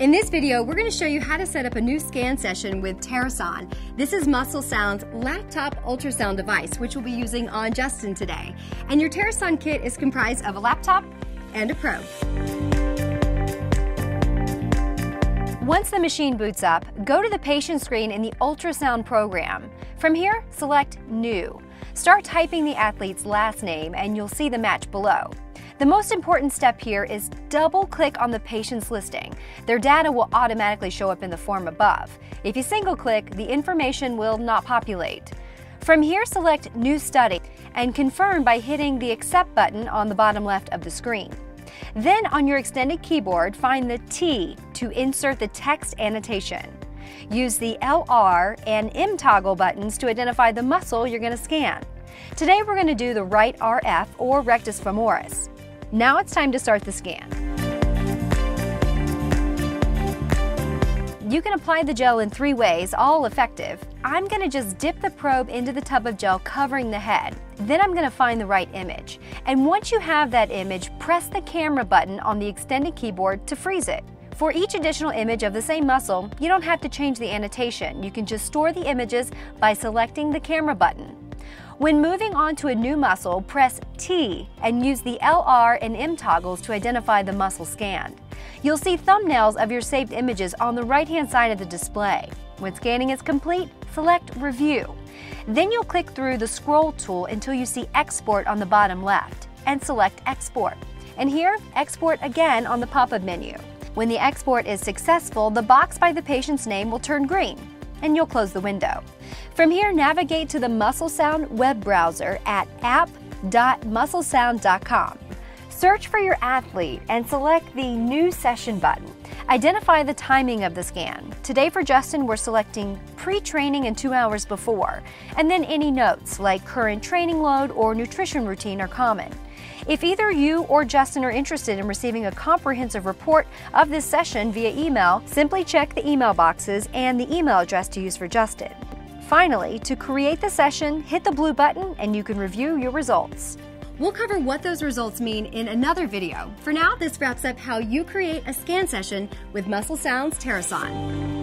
In this video, we're going to show you how to set up a new scan session with Terason. This is MuscleSound's laptop ultrasound device, which we'll be using on Justin today. And your Terason kit is comprised of a laptop and a probe. Once the machine boots up, go to the patient screen in the ultrasound program. From here, select New. Start typing the athlete's last name and you'll see the match below. The most important step here is double click on the patient's listing. Their data will automatically show up in the form above. If you single click, the information will not populate. From here, select New Study and confirm by hitting the Accept button on the bottom left of the screen. Then on your extended keyboard, find the T to insert the text annotation. Use the LR and M toggle buttons to identify the muscle you're going to scan. Today we're going to do the right RF or rectus femoris. Now it's time to start the scan. You can apply the gel in three ways, all effective. I'm going to just dip the probe into the tub of gel covering the head. Then I'm going to find the right image. And once you have that image, press the camera button on the extended keyboard to freeze it. For each additional image of the same muscle, you don't have to change the annotation. You can just store the images by selecting the camera button. When moving on to a new muscle, press T and use the LR and M toggles to identify the muscle scanned. You'll see thumbnails of your saved images on the right-hand side of the display. When scanning is complete, select Review. Then you'll click through the scroll tool until you see Export on the bottom left and select Export. And here, Export again on the pop-up menu. When the export is successful, the box by the patient's name will turn green and you'll close the window. From here, navigate to the MuscleSound web browser at app.musclesound.com. Search for your athlete and select the New Session button. Identify the timing of the scan. Today for Justin, we're selecting pre-training and two hours before, and then any notes like current training load or nutrition routine are common. If either you or Justin are interested in receiving a comprehensive report of this session via email, simply check the email boxes and the email address to use for Justin. Finally, to create the session, hit the blue button and you can review your results. We'll cover what those results mean in another video. For now, this wraps up how you create a scan session with MuscleSounds Terason.